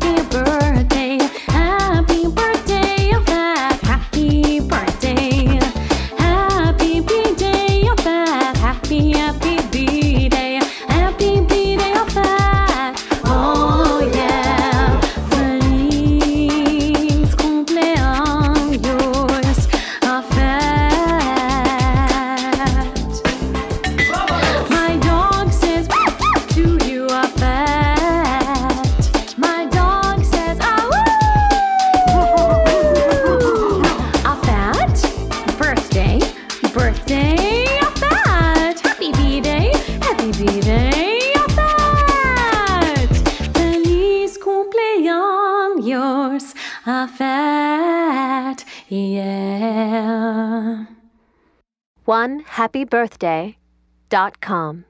happy. birthday, Fat! Happy B-Day, happy B-Day, Fat! Feliz cumpleaños, Fat, yeah. One happy birthday dot com.